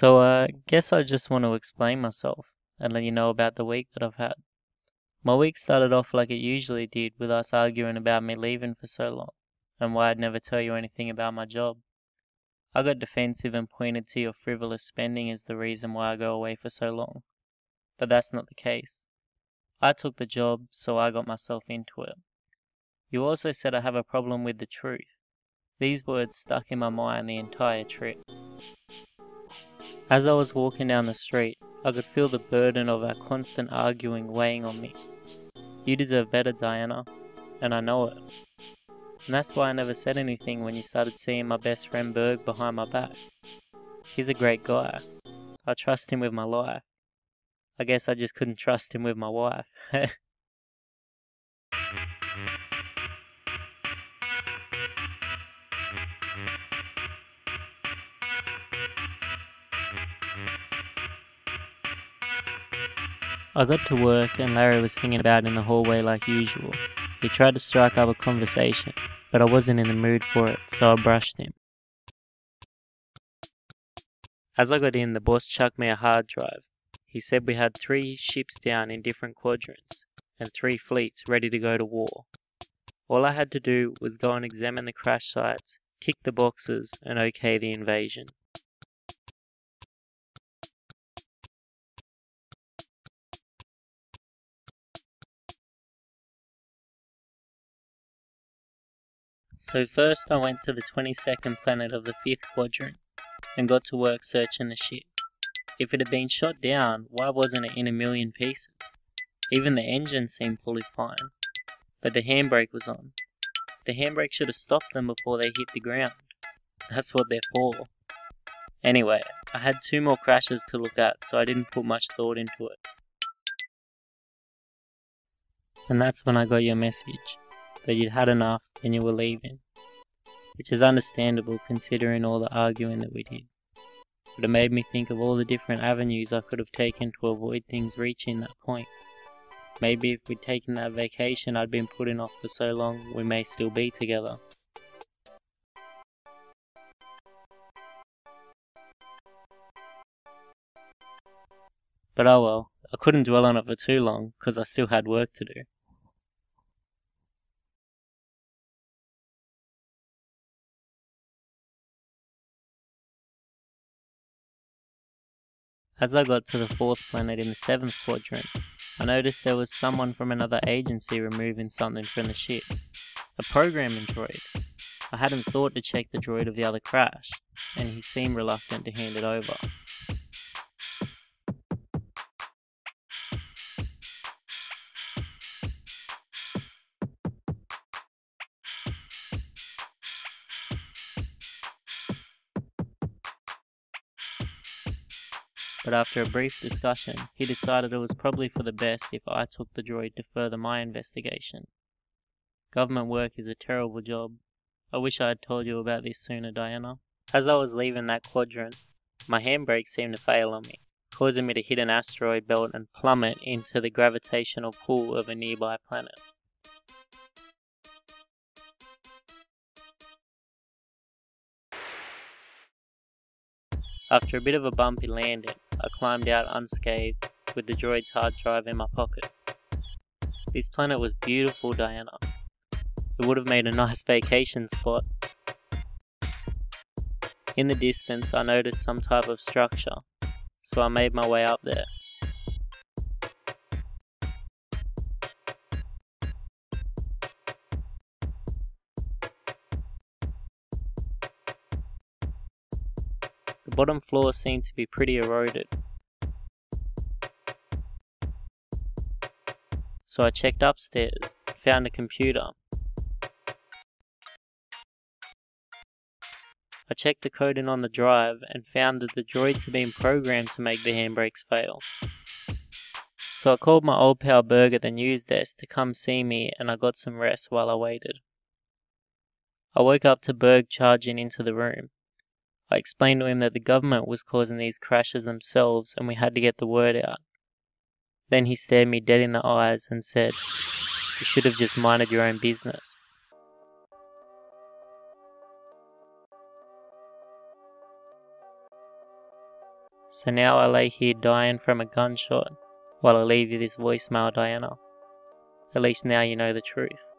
So, uh, guess I just want to explain myself and let you know about the week that I've had. My week started off like it usually did with us arguing about me leaving for so long and why I'd never tell you anything about my job. I got defensive and pointed to your frivolous spending as the reason why I go away for so long. But that's not the case. I took the job, so I got myself into it. You also said I have a problem with the truth. These words stuck in my mind the entire trip. As I was walking down the street, I could feel the burden of our constant arguing weighing on me. You deserve better, Diana, and I know it. And that's why I never said anything when you started seeing my best friend Berg behind my back. He's a great guy. I trust him with my life. I guess I just couldn't trust him with my wife. I got to work and Larry was hanging about in the hallway like usual. He tried to strike up a conversation, but I wasn't in the mood for it, so I brushed him. As I got in, the boss chucked me a hard drive. He said we had three ships down in different quadrants and three fleets ready to go to war. All I had to do was go and examine the crash sites, tick the boxes, and okay the invasion. So first I went to the 22nd planet of the 5th quadrant and got to work searching the ship. If it had been shot down, why wasn't it in a million pieces? Even the engine seemed fully fine, but the handbrake was on. The handbrake should have stopped them before they hit the ground. That's what they're for. Anyway, I had two more crashes to look at, so I didn't put much thought into it. And that's when I got your message that you'd had enough and you were leaving, which is understandable considering all the arguing that we did. But it made me think of all the different avenues I could have taken to avoid things reaching that point. Maybe if we'd taken that vacation I'd been putting off for so long, we may still be together. But oh well, I couldn't dwell on it for too long, because I still had work to do. As I got to the fourth planet in the seventh quadrant, I noticed there was someone from another agency removing something from the ship. A programming droid. I hadn't thought to check the droid of the other crash, and he seemed reluctant to hand it over. But after a brief discussion, he decided it was probably for the best if I took the droid to further my investigation. Government work is a terrible job. I wish I had told you about this sooner, Diana. As I was leaving that quadrant, my handbrake seemed to fail on me, causing me to hit an asteroid belt and plummet into the gravitational pull of a nearby planet. After a bit of a bumpy landing, I climbed out unscathed with the droid's hard drive in my pocket. This planet was beautiful, Diana. It would have made a nice vacation spot. In the distance, I noticed some type of structure, so I made my way up there. Bottom floor seemed to be pretty eroded. So I checked upstairs, found a computer. I checked the coding on the drive and found that the droids had been programmed to make the handbrakes fail. So I called my old pal Berg at the news desk to come see me and I got some rest while I waited. I woke up to Berg charging into the room. I explained to him that the government was causing these crashes themselves and we had to get the word out. Then he stared me dead in the eyes and said, You should have just minded your own business. So now I lay here dying from a gunshot while I leave you this voicemail, Diana. At least now you know the truth.